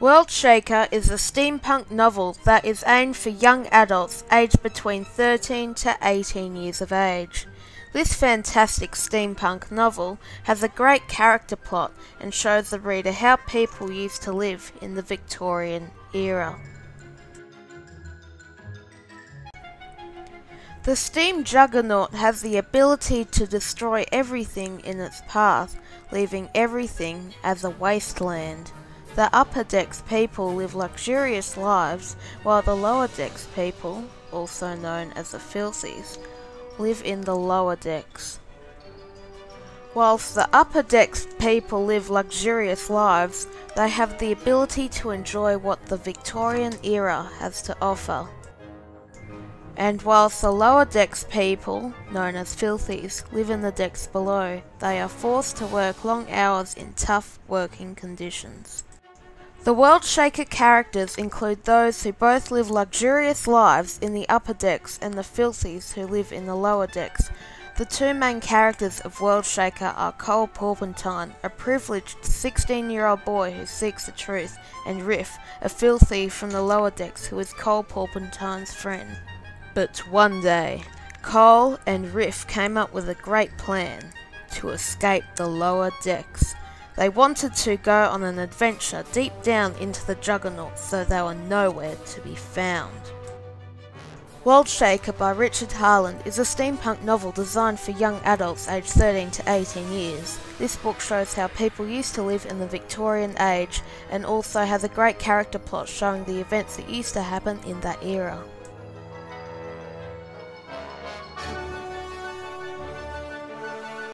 World Shaker is a steampunk novel that is aimed for young adults aged between 13 to 18 years of age. This fantastic steampunk novel has a great character plot and shows the reader how people used to live in the Victorian era. The steam juggernaut has the ability to destroy everything in its path, leaving everything as a wasteland. The upper decks people live luxurious lives, while the lower decks people, also known as the filthies, live in the lower decks. Whilst the upper decks people live luxurious lives, they have the ability to enjoy what the Victorian era has to offer. And whilst the lower decks people, known as filthies, live in the decks below, they are forced to work long hours in tough working conditions. The World Shaker characters include those who both live luxurious lives in the upper decks and the filthies who live in the lower decks. The two main characters of World Shaker are Cole Porpentine, a privileged 16 year old boy who seeks the truth, and Riff, a filthy from the lower decks who is Cole Porpentine's friend. But one day, Cole and Riff came up with a great plan to escape the lower decks. They wanted to go on an adventure deep down into the Juggernaut, so they were nowhere to be found. World Shaker by Richard Harland is a steampunk novel designed for young adults aged 13 to 18 years. This book shows how people used to live in the Victorian age and also has a great character plot showing the events that used to happen in that era.